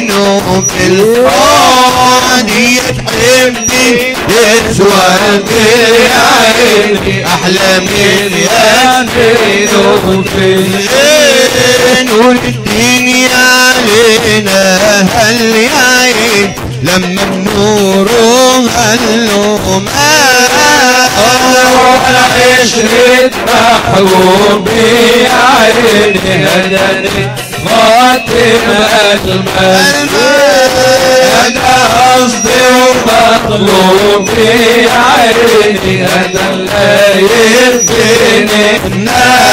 منه في الفانية تحبني تسوى عيني أحلى من ياسين في نور الدنيا لنا هل يعين؟ لما النور هلهم على عشرة محبوبي عيني هدني. خاتم المال هذا قصدي ومطلوبي عيني هذا اللي يهديني الناس.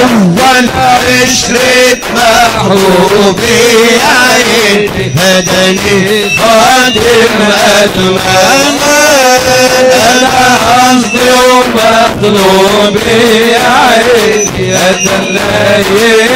أول عشرة محبوبي عين هدني خادم أتمان أنا قصدي ومطلوبي عيني هذا اللي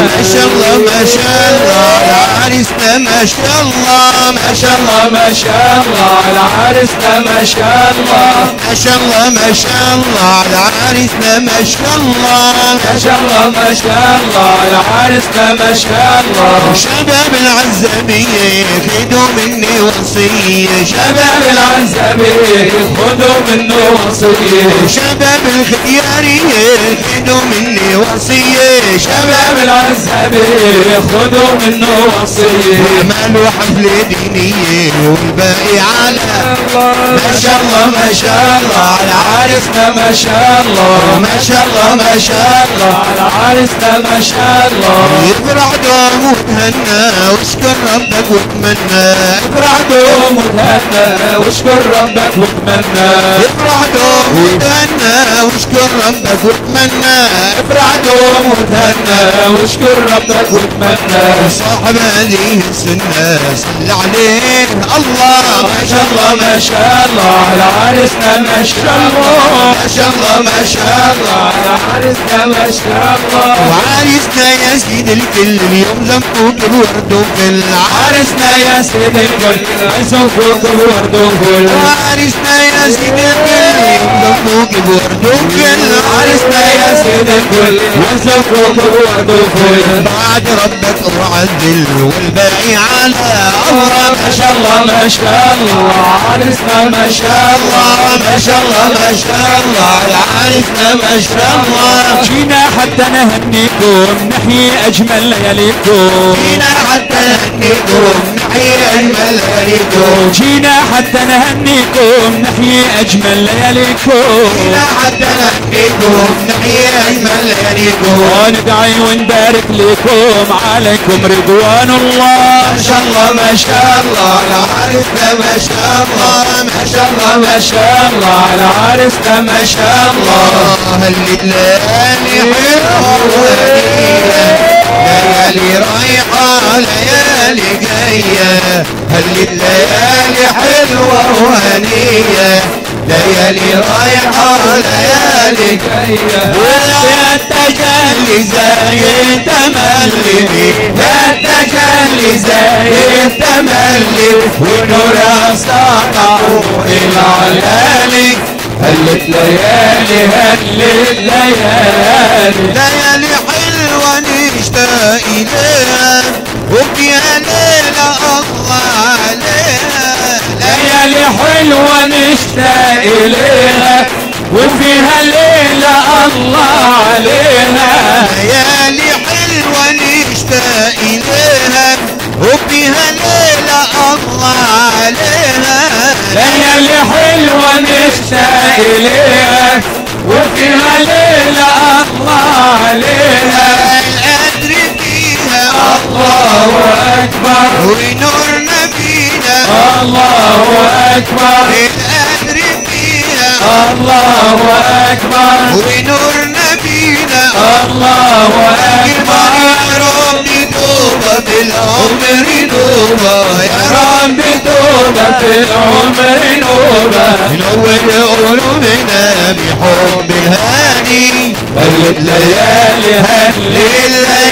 ما شاء الله ما شاء الله عريسنا ما شاء الله ما شاء الله ما شاء الله على عرسنا ما شاء الله ما شاء الله ما شاء الله عريسنا ما شاء الله ما شاء الله ما شاء الله على عرسنا ما شاء الله شباب العزبية خدوا مني وصية شباب العنزبي خذوا منه وصية شباب الخيارية خدوا مني وصية شباب العنزبي خذوا منه وصية. عملوا حفلة دينية والباقي على ما شاء الله ما شاء الله على عرسنا ما شاء الله. ما شاء الله ما شاء الله. على عرسنا ما شاء الله. يفرح دوم وتهنى واشكر ربك واتمنى. افرح دوم وتهنى واشكر ربك واتمنى. يفرح دوم وتهنى واشكر ربك واتمنى. افرح دوم وتهنى واشكر ربك واتمنى. صاحب هذه السنة صل عليه. الله ما شاء الله. ما شاء الله. على عرسنا ما شاء الله. ما شاء الله ما شاء الله. على عرسنا ما شاء الله. وعريسنا يا سيد الكل اليوم زنفوك الورد وكل عرسنا يا سيد الكل عزوفوك الورد وكل وعريسنا يا سيد الكل. عرسنا بعد ربك وعدل والباقي على أمرك ما شاء الله ما شاء الله عرسنا ما شاء الله ما شاء الله ما شاء الله عريسنا ما شاء الله جينا حتى نهنيكم نحيي أجمل لياليكم جينا حتى نهنيكم نحيي أجمل لياليكم جينا حتى نهنيكم نحيي أجمل لياليكم نهنيكم نحيي لياليكم وندعي ونبارك لكم عليكم رضوان الله. ما شاء الله ما شاء الله على عريسنا ما شاء الله. ما شاء الله ما شاء الله على عرسنا ما شاء الله. الليالي حلوة ليالي رايحة ليالي جاية. هل الليالي حلوة وهنية؟ ليالي رايحة ليالي جاية. يا تجلي زي تملي يا تجلي زي تملي ونور ساقع العلالي هلت ليالي هلت ليالي ليالي نشتاق إليها وفيها ليلة. الله عليها ليالي حلوة نشتاق إليها وفيها ليلة الله عليها ليالي حلوة نشتاق إليها وفيها ليلة الله عليها ليالي حلوة نشتاق إليها وفيها ليلة الله عليها الله أكبر. ونور نبينا الله أكبر. القدر فيها. الله أكبر. ونور نبينا الله أكبر. يا ربي توبة بالعمر نوبة يا رب توبة في العمر نوبة نور قلوبنا بحب الهادي هلت ليالي هلت لليالي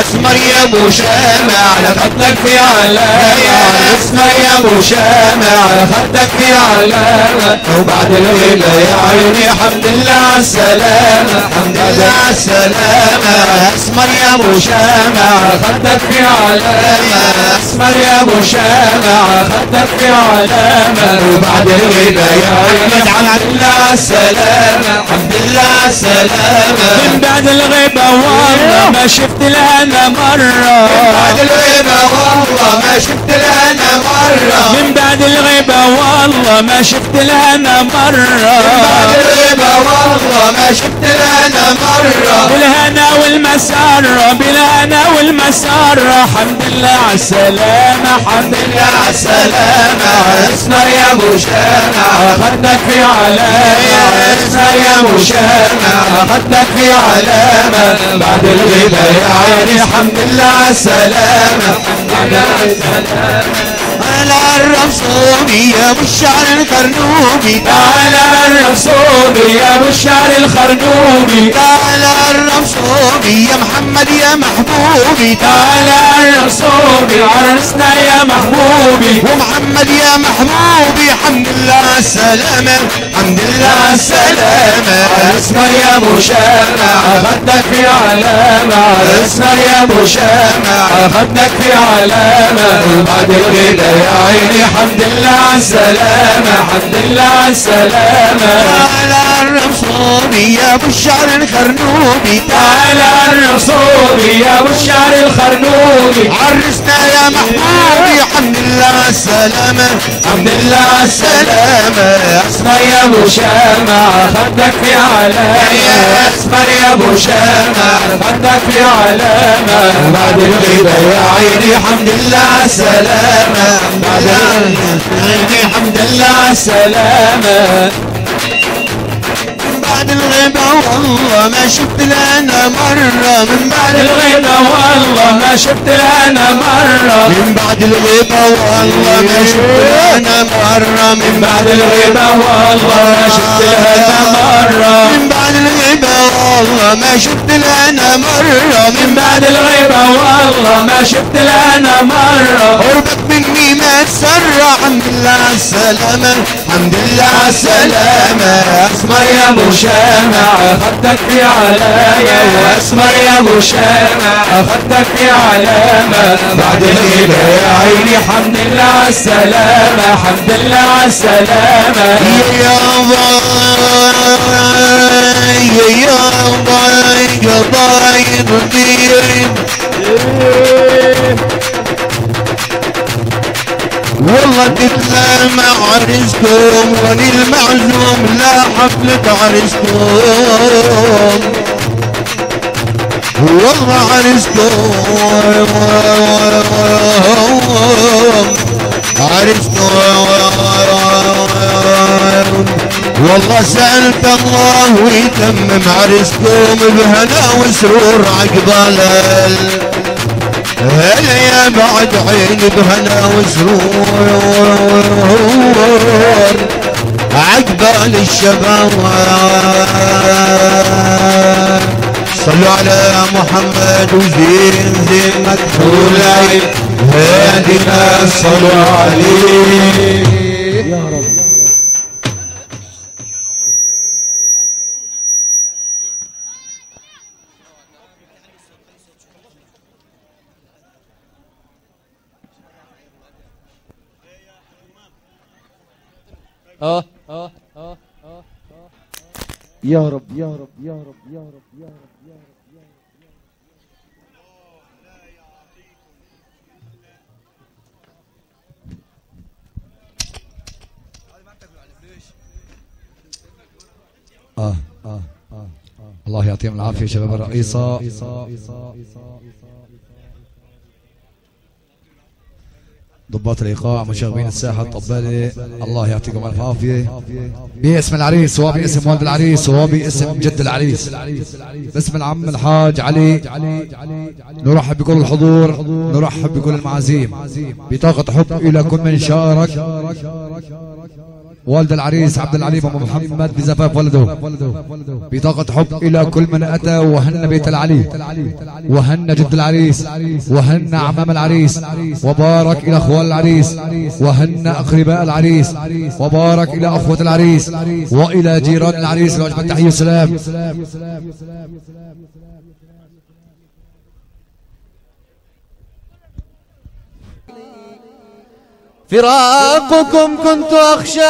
اسمر يا ابو شامع على خدك في علامة اسمر يا ابو شامع خدك في علامة وبعد الغيبة يا عيني حمد لله على السلامة حمد لله على السلامة اسمر يا ابو شامع خدك في علامة أسمر يا أبو شامع خدك في علامة وبعد الغيبة يا عيني حمد لله على السلامة حمد لله على السلامة من بعد الغيبة والله ما شفت لها مرة. بعد الغيبة والله ما شفت لنا مرة. من بعد الغيبة والله ما شفت لها مرة. بعد الغيبة والله ما شفت لنا مرة. بالهنا والمسرة بالهنا والمسرة حمد لله على السلامة حمد لله على السلامة. اسمع يا أبو شامع خدك في علامة. اسمع يا أبو شامع خدك في علامة. بعد الغيبة يا عيني حمد لله على السلامة. حمد لله على السلامة على الرسول يا ابو الشعر الخرنوبي. تعالى الرسول يا ابو الشعر الخرنوبي. تعالى الرسول يا محمد يا محبوبي. تعالى الرسول عرسنا يا محبوبي. ومحمد يا محبوبي حمد لله على السلامة حمد لله على السلامة. اسمع يا شامع خدك في علامة. اسمع يا شامع خدك في علامة. بعد الغدا يا عيني حمد لله على السلامة. حمد لله على السلامة. الرسول يا الشعر الخرنوبي. تعالى الرسول يا الشعر الخرنوبي. عرسنا يا محبوبي حمد لله على السلامة الحمد لله على السلامة اسمر يا أبو شامع خدك في علامة اسمر يا أبو شامع خدك في علامة بعد الغيبة يا عيني حمد لله على السلامة بعد الغيبة حمد لله على السلامة بعد الغيبة والله ما شفت لنا مرة. من بعد الغيبة والله ما شفت لنا مرة. من بعد الغيبة والله ما شفت لنا مرة. من بعد الغيبة والله ما شفت لنا مرة. من بعد الغيبة والله ما شفت لنا مرة. من بعد الغيبة والله ما شفت لنا مرة. قربك مني ما تسرع الحمد لله على السلامة. الحمد لله على السلامة. اسمر يا أبو شامع خدك في علامة. واسمر يا أبو شامع خدك في علامة. بعد الغيبة يا عيني حمد لله على السلامة. حمد لله على السلامة. يا باي يا باي يا بطيب والله تتلامع عرسكم واني المعزوم لا حفلة عرسكم والله عرسكم عرسكم والله سألت الله ويتمم عرسكم بهنا وسرور عقبال يا بعد عين بهنا وسرور عقبال الشباب صلوا على محمد وزين زين عين هادنا صلوا عليه آه آه آه يا رب يا رب يا رب يا رب يا رب يا رب. آه آه آه الله يعطيهم العافية شباب الرئيسة. ضباط الإيقاع مشغبين الساحة الطبالة. الله يعطيكم ألف عافية. باسم العريس وباسم والد العريس وباسم جد العريس. باسم العم الحاج علي. نرحب بكل الحضور نرحب بكل المعازيم. بطاقة حب إلى كل من شارك. والد العريس عبد العليم أبو محمد بزفاف ولده. بطاقة حب إلى كل من أتى وهن بيت العلي. وهن جد العريس. وهن عمام العريس. وبارك إلى أخوال العريس. وهن أقرباء العريس. وبارك إلى أخوة العريس. وإلى جيران العريس وأجمل تحية والسلام. فراقكم كنت أخشى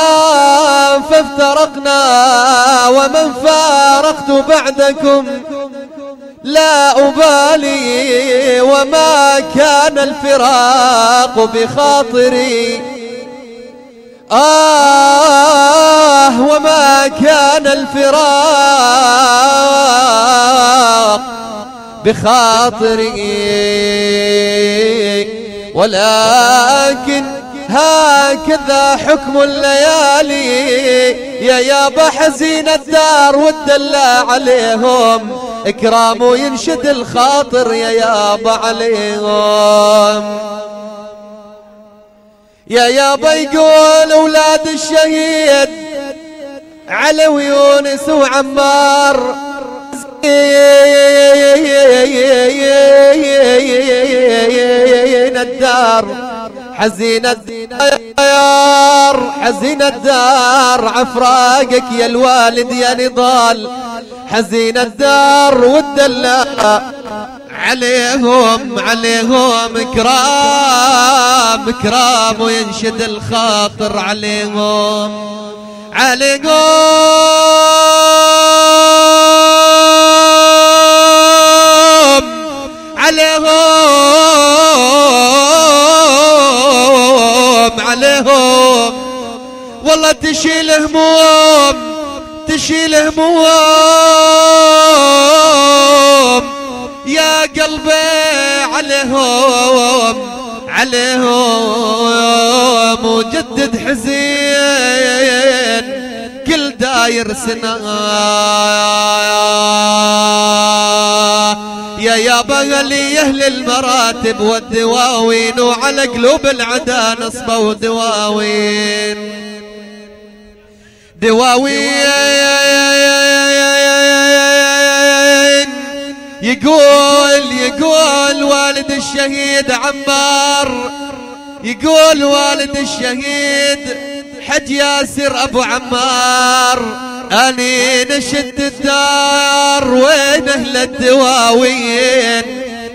فافترقنا ومن فارقت بعدكم لا أبالي وما كان الفراق بخاطري. آه وما كان الفراق بخاطري. ولكن هكذا حكم الليالي. يا يابا حزين الدار والدلع عليهم. إكرام ينشد الخاطر يا يابا عليهم. يا يابا يقول أولاد الشهيد علي ويونس وعمار. الدار. حزين الدار حزين الدار عفراقك يا الوالد يا نضال. حزين الدار والدلاء عليهم عليهم كرام كرام وينشد الخاطر عليهم. عليهم. تشيل هموم تشيل هموم. يا قلبي عليهم عليهم. وجدد حزين كل داير سنة يا يابا لي أهل المراتب والدواوين وعلى قلوب العدا نصبوا دواوين دواوين. يقول يقول والد الشهيد عمار. يقول والد الشهيد حج ياسر أبو عمار. أني نشد الدار وين أهل الدواوين؟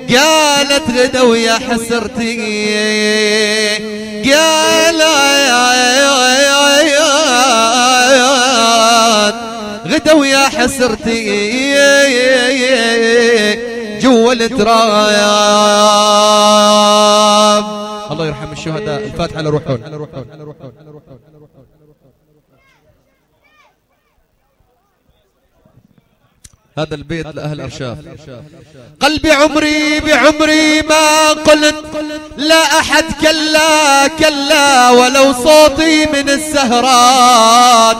قالت غدوا يا حسرتي. قال يا غدوا يا حسرتي. جوا التراب. الله يرحم الشهداء. الفاتحة لروحهم هذا البيت لأهل أرشاف. قلبي عمري بعمري ما قلت لا أحد كلا كلا ولو صوتي من السهرات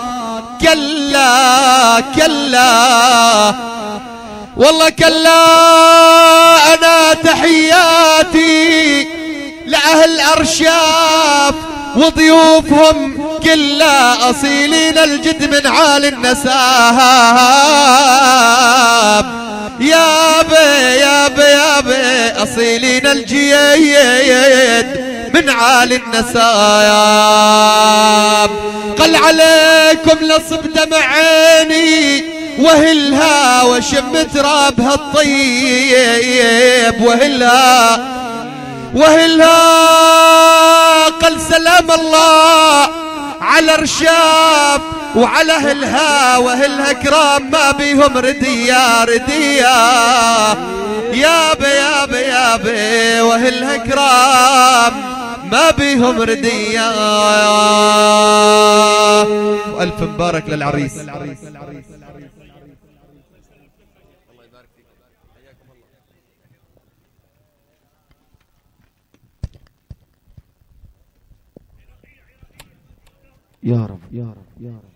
كلا كلا. والله كلا أنا تحياتي لأهل أرشاف وضيوفهم كلا أصيلين الجد من عال النساب يا بي يا بي يا بي أصيلين الجيد من عال النساب قل عليكم لصب دمع عيني وهلها وشم ترابها الطيب. وهلها وهلها. قل سلام الله على رشاف وعلى أهلها وأهلها كرام ما بيهم رديا رديا يا بي يا بي يا بي وأهلها كرام ما بيهم رديا والف مبارك للعريس. يا رب يا رب يا رب.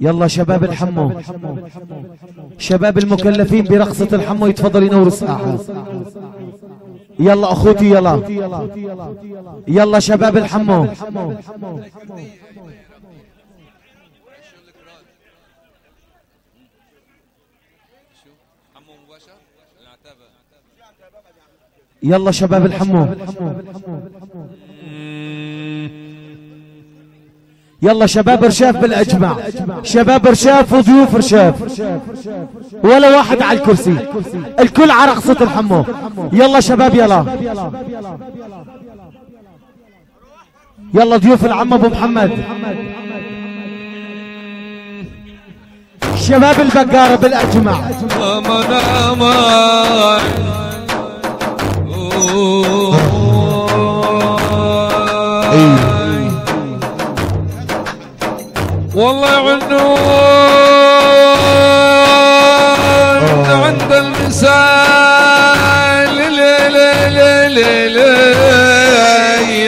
يلا شباب الحمو. شباب المكلفين برقصة الحمو يتفضل ينوروا الساحة. يلا أخوتي يلا. يلا شباب الحمو. يلا شباب الحمو. يلا شباب رشاف بالاجمع شباب رشاف وضيوف رشاف. ولا واحد على الكرسي. الكل على رقصة الحمو. يلا شباب يلا. يلا ضيوف العم أبو محمد. شباب البقارة بالاجمع والله عنون عند المثال لي لي لي لي لي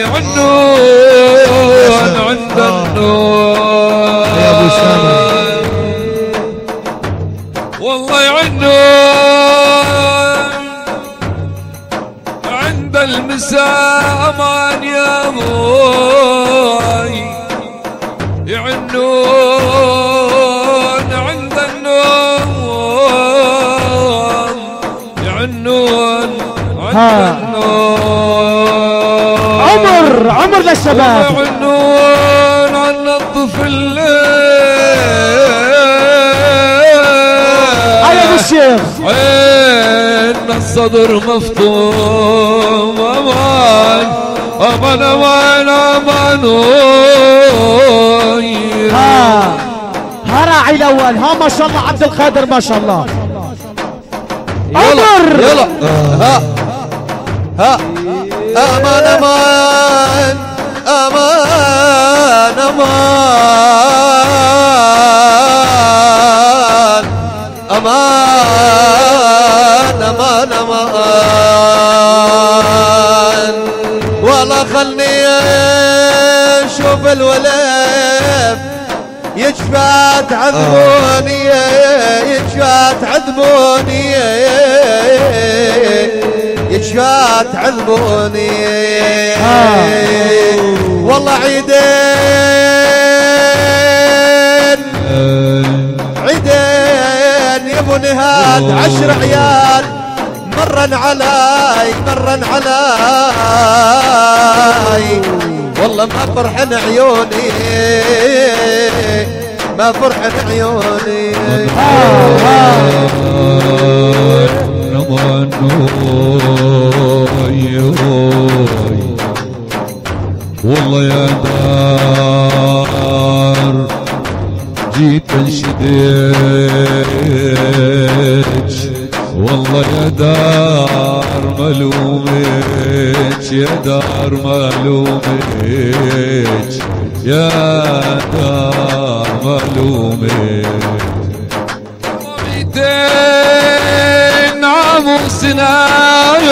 عنون عند النور يا أسامة. والله عنون عند المساء أمان ها. عمر عمر للشباب يعنون عن الطفل على ابو الشيخ عين الصدر مفطوم أمان أمان أمان أمان. ها. ها راعي الأول. ها ما شاء الله عبد القادر ما شاء الله. عمر. يلا. ها. ها. أمان أمان أمان أمان. أمان أمان أمان. والله خلني أشوف الولد. يجفى تعذبوني يجفى تعذبوني. يجفى تعذبوني والله عيدين. عيدين يا أبو نهاد عشر عيال. مرن علاي مرن علاي والله ما فرحن عيوني. ما فرحن عيوني. والله يا دار جيت انشدك والله يا دار ملومك يا دار ملومك. يا دار ملومك عام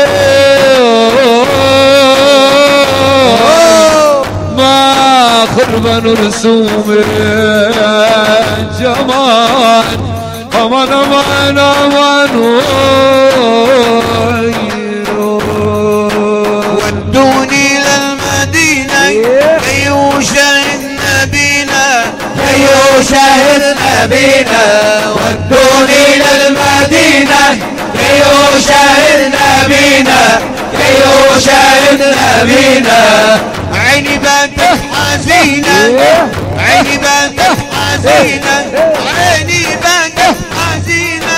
ما خربن رسوم جمال أمان أمان أمان ودوني للمدينة كي يشاهد نبينا. كي ودوني للمدينة كي يشاهد نبينا كي يشاهد نبينا عيني باتت حزينة عيني باتت حزينة عيني باتت حزينة.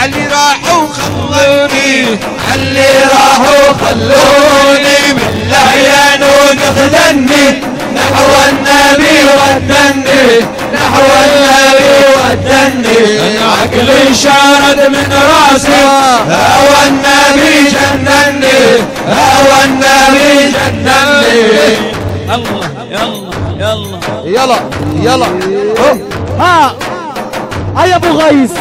علي راحوا خلوني اللي راحوا خلوني من لهين وقفدني نحو النبي ودني نحو النبي ودني عقلي شارد من راسي هوى النبي جنني هوى النبي جنني. يلا يلا. ها هيا ابو غيث.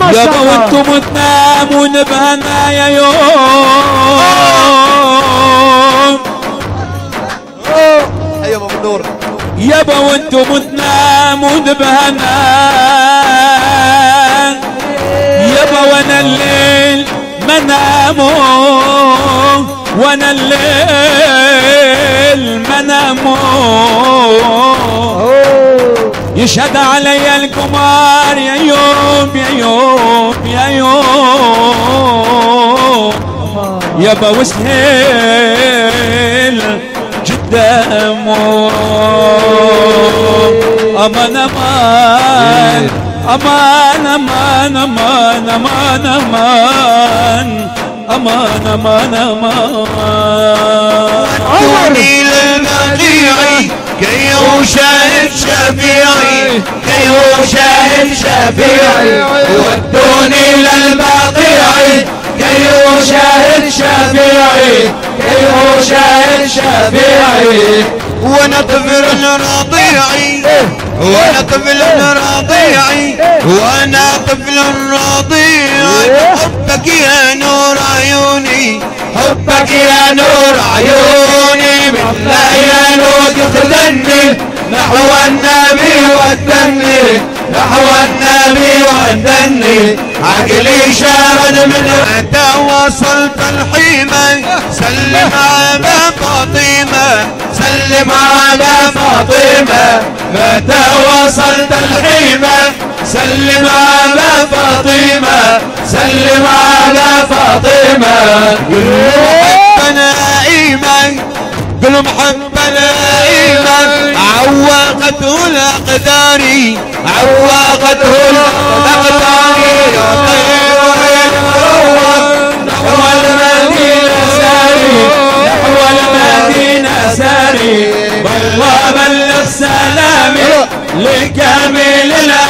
ما شاء يابا الله وأنتم تنامون بهنايا يوم. يابا وأنتم تناموا دبهنا يابا وأنا الليل ما ناموا وأنا الليل ما ناموا يشهد علي القمر يا يوم يا يوم يا يوم. يابا وسهيل قدامه أمان أمان. أمان أمان أمان أمان أمان. أمان أمان أمان. ودوني للبقيعي كي شاهد شفيعي كي شاهد شفيعي ودوني للبقيعي كي شاهد شفيعي شاهد شفيعي وأنا طفل رضيعي. وأنا طفل رضيعي. وأنا طفل رضيعي. حبك يا نور عيوني. حبك يا نور عيوني. من ليل وتخدني نحو النبي ودني نحو النبي ودني عقلي شارد من حتى وصلت الحيمة. سلم على فاطمة. سلم على فاطمة. متى وصلت الحيمة؟ سلم على فاطمة. سلم على فاطمة. قل محبة بالمحبة الإيمان عوقته الأقداري عوقته الأقداري نحو المدينة ساري. نحو المدينة ساري. لكامل الأقدار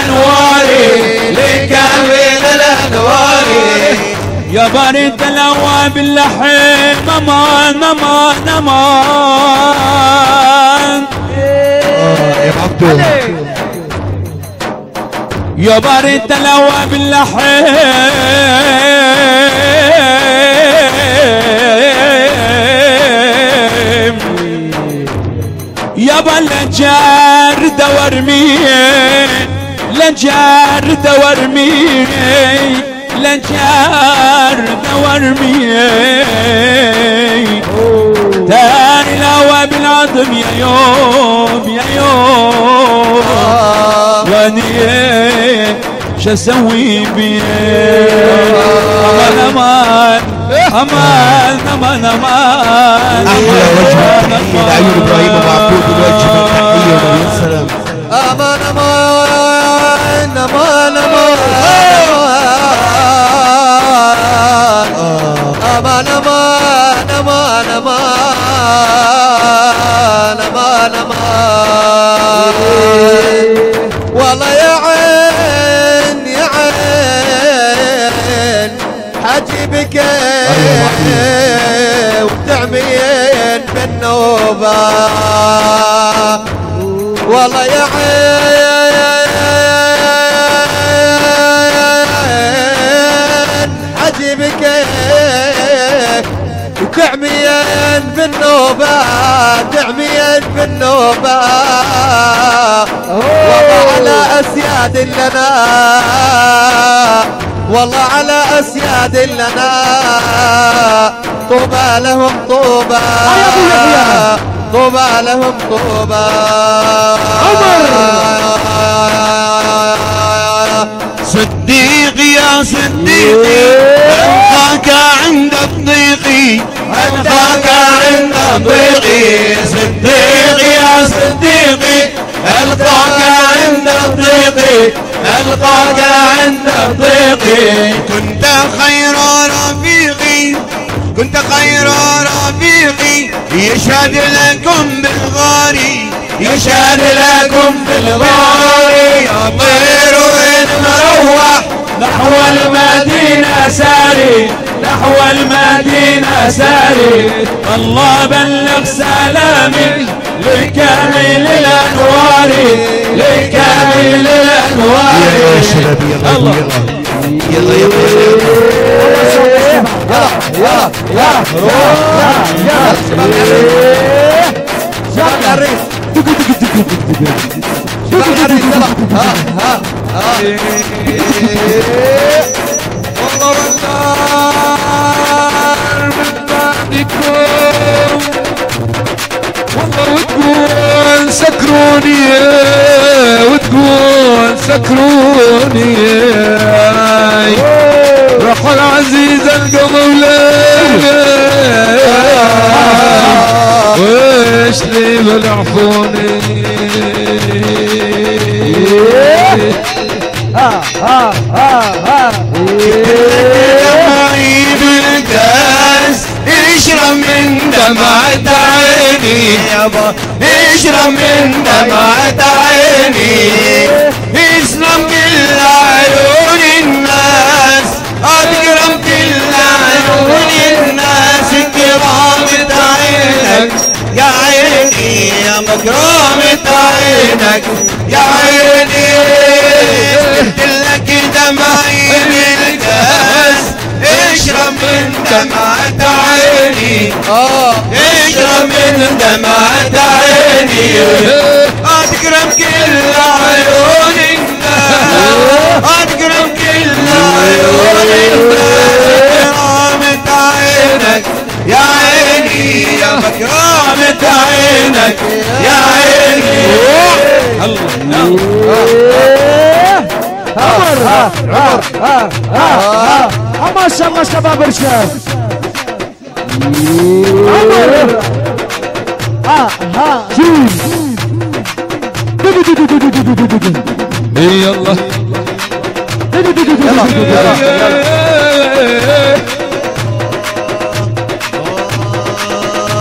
يا بريد الاواب اللحين نمان نمان نمان يا عبدو يا بريد الاواب اللحين يا بلجار دور مين لجار دور مين. لجار دور مين تاني الهوى بالعظم يا يوم يا يوم. واني شو أسوي بيه أمان أمان أمان أمان أمان أحلى وجه تحية لعيون إبراهيم ابو عبود الوجه بالتحيه ومليون سلام أمان أمان بالنوبة تعمين بالنوبة. والله على أسياد لنا. والله على أسياد لنا. طوبى لهم طوبى. طوبى لهم طوبى. صديق يا صديقي ألقاك عند الضيق ألقاك عند الضيق صديق يا صديقي ألقاك عند الضيق ألقاك عند الضيق كنت خير رفيقي كنت خير رفيقي يشهد لكم بالغاري يشهد لكم بالغار. يا طير وين مروح نحو المدينة ساري نحو المدينة ساري. الله بلغ سلامي لكامل الأنوار لكامل الأنوار. يا شباب يلا الله. يلا يلا يلا. شباب الريف العريس يلا والله والنار من بعدكم والله وتقول سكروني وتقول سكروني راح العزيز القبولين ويش لي بلعفوني دمعة عيني. يابا. اشرب من دمعة عيني. اسلم كل عيون الناس. أكرم كل عيون الناس. كرامة عينك يا عيني يا مكرمة عينك يا عيني قلت لك دمعي بالكاس. اشرب من دمعة عيني. اشرب من دمعة عيني اكرم كل عيون الناس اكرم كل عيون الناس كرامة عينك يا عيني يا مكرمة عينك يا عيني. عمر ها ها ها ها ها ما شاء الله شباب رشاف عمر. يلا.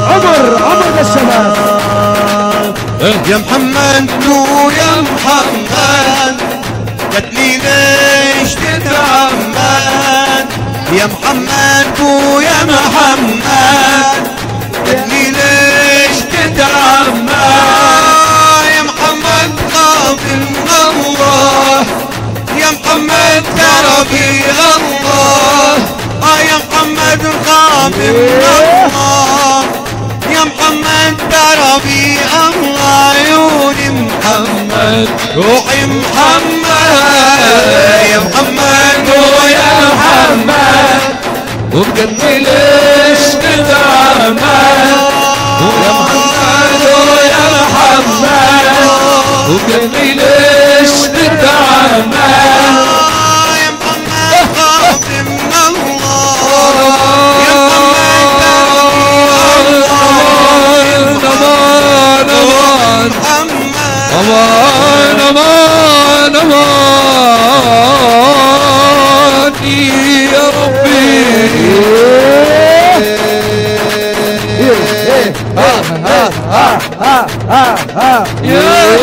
عمر عمر للشباب يا محمد. ويا محمد قتلي ليش تتعمد؟ يا محمد ويا محمد. محمد روحي محمد يا محمد ويا محمد. وبقلبي ليش تتعمد يا محمد ويا محمد. وبقلبي ليش تتعمد يا أمان يا ربي.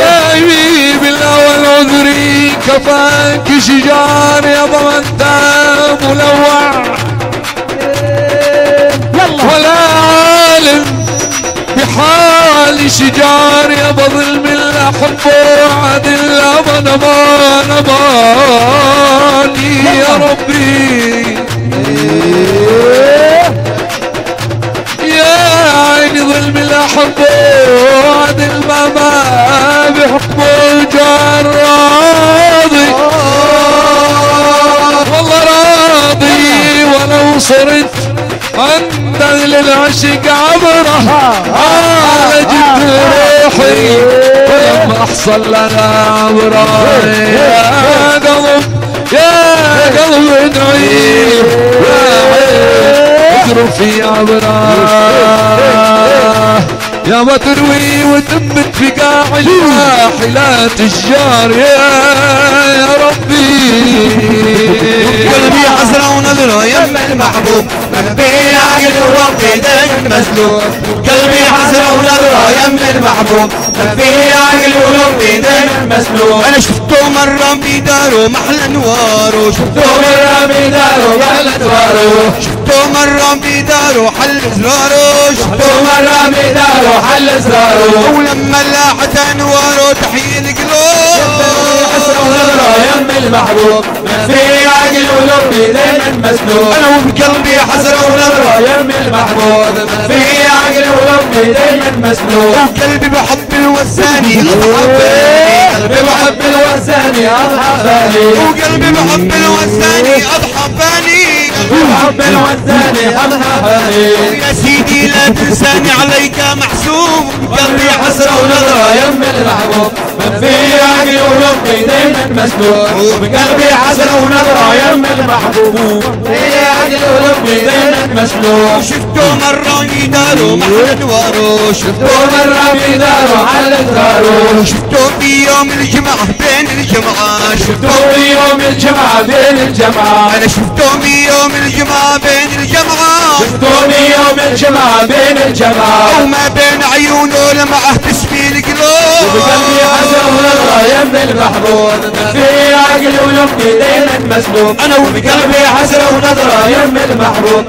يا حبيبي الأول عذري كفاك شجار يا انت ملوع ولا عالم بحال شجار يا بظل من الأحب وعد الامان أمان أمان يا ربي. يا عيني ظلم الأحب وعد الماما بحب الجار راضي. والله راضي ولو صرت عند أهل العشق عبره على جد روحي. ولما أحصل لنا عبره يا قلب يا قلب ادعي يا عين اجروا في عبره يا ما تروي وتمت في قاع الحافلات الجار يا ربي. قلبي حسرة ونذرة يم المحبوب من بين عقل وربي دين مسلوب قلبي حسرة يم المحبوب مسلوب. أنا شفته مرة بداره محل انواره شفته مرة بداره محل انواره شفته مرة بداره حل زراره مرة بداره حل زراره. ولما لاحت انواره تحيي القلوب يم المحبوب. في عقل ولبي دايما مسلوب. أنا وبقلبي حسرة ونظرة. يم المحبوب. في عقل ولبي دايما مسلوب. وقلبي بحب الوزن الوزاني. اضحى قلبي بحب الوزاني. أضحى وقلبي بحب الوزاني. أضحى فاني. الوزاني يا سيدي لا تنساني عليك محسوب قلبي حسرة ونظرة يم المحبوب من في عقلي ولبي دايما مسلوب بقلبي حسرة ونظرة يم المحبوب في عقلي ولبي دايما مسلوب شفتوا مرة يداروا محل دواره شفتوا مرة يداروا على دواره شفتوا في يوم الجمعة بين الجمعة. شفتوا في يوم الجمعة بين الجمعة. أنا شفتوا في يوم الجمعة بين الجمعة. شفتوني يوم الجمعة بين الجمعة. وما بين عيونه لمعه تشفي القلوب. وبقلبي حزن ونظرة يم المحبوب. في عقلي ولبي دايما مسلوب أنا وبقلبي حزن ونظرة يم المحبوب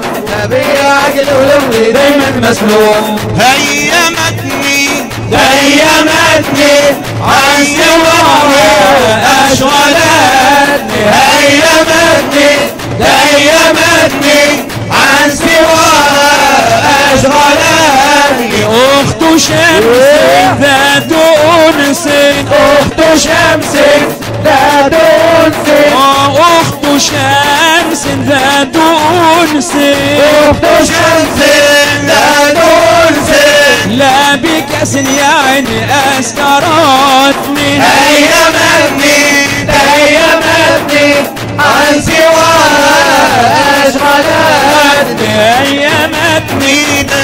في عقلي ولبي دايما مسلوب هيمتني هيمتني عن سواها اشغلتني هيمتني هيمتني. عن سواها أخت شمس ذات انس أخت شمس ذات انس أخت شمس ذات انس اخت شمس ذات انس لا بكأس يا عيني اسكرتني هيمتني هيمتني عن سواها اشغلتني ايامتني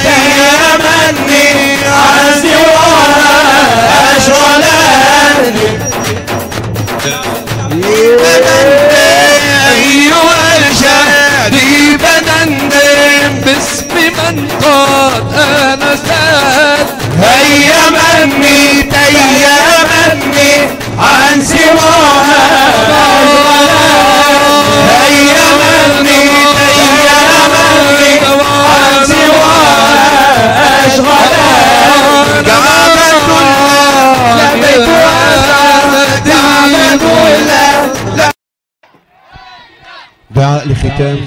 هيمتني عن سواها اشغلتني أيها الشادي بدندم باسم من قد انست هيا مني تيا مني عن سواها دعاء لختام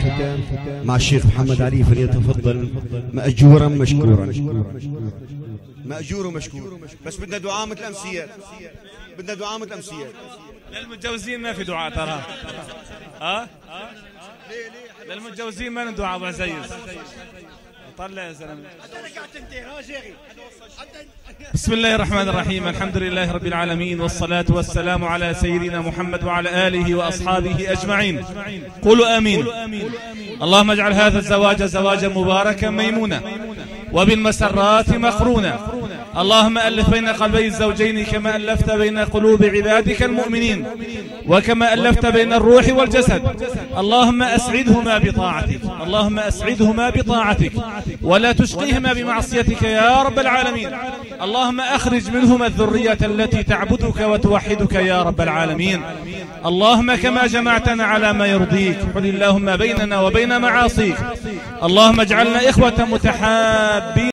مع الشيخ محمد علي فليتفضل. مأجورا مشكورا. مأجور ومشكور. بس بدنا دعاء مثل أمسيات بدنا دعاء مثل أمسيات للمتجوزين ما في دعاء ترى. ها؟ للمتجوزين ما ندعاء أبو عزيز. طلع يا زلمة. بسم الله الرحمن الرحيم. الحمد لله رب العالمين والصلاة والسلام على سيدنا محمد وعلى آله وأصحابه أجمعين. قولوا آمين. اللهم اجعل هذا الزواج زواجا مباركا ميمونا. وبالمسرات مقرونا. اللهم ألف بين قلبي الزوجين كما ألفت بين قلوب عبادك المؤمنين وكما ألفت بين الروح والجسد. اللهم أسعدهما بطاعتك. اللهم أسعدهما بطاعتك. ولا تشقيهما بمعصيتك يا رب العالمين. اللهم أخرج منهما الذرية التي تعبدك وتوحدك يا رب العالمين. اللهم كما جمعتنا على ما يرضيك قل اللهم بيننا وبين معاصيك. اللهم اجعلنا إخوة متحابين.